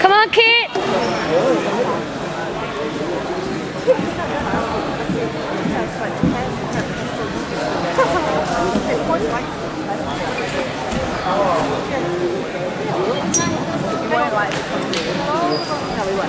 Come on, Kit. Tell me what.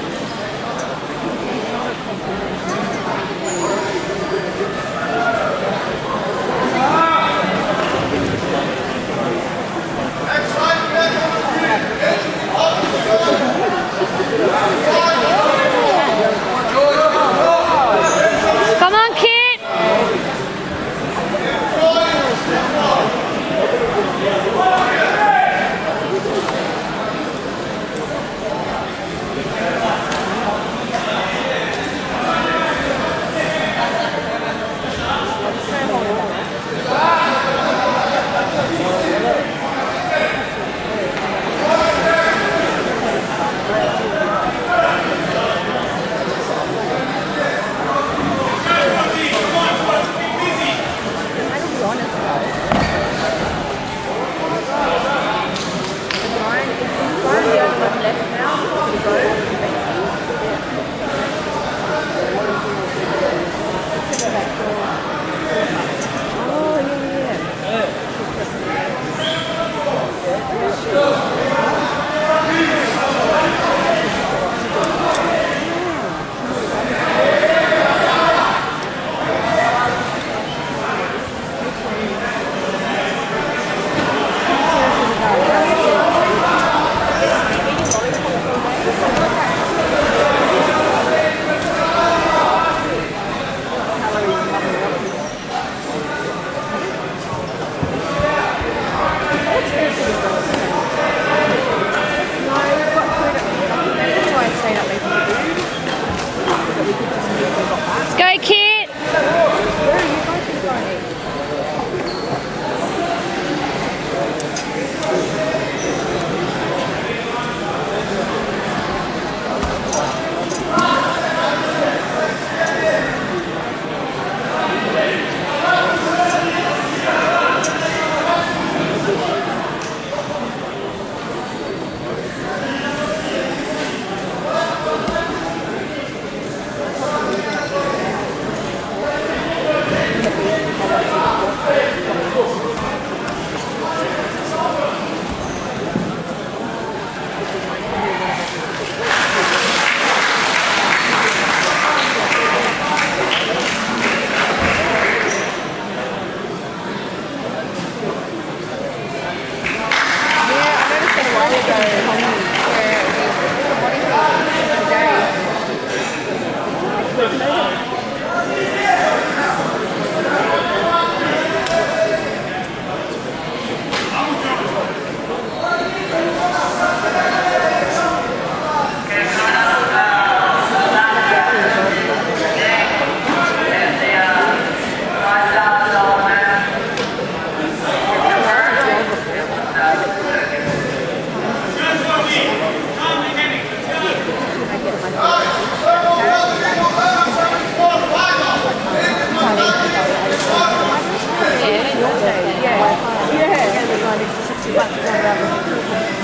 your day, yeah. Yeah, everyone is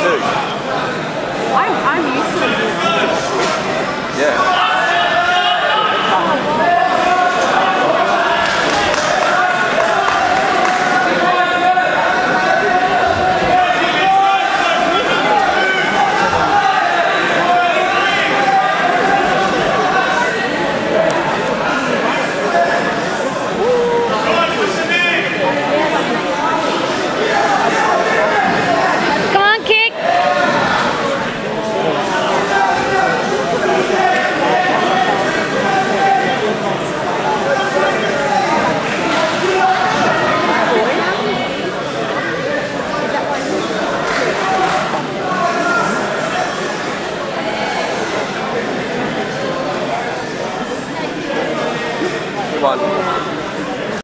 do. I, am used to it. Yeah. Oh,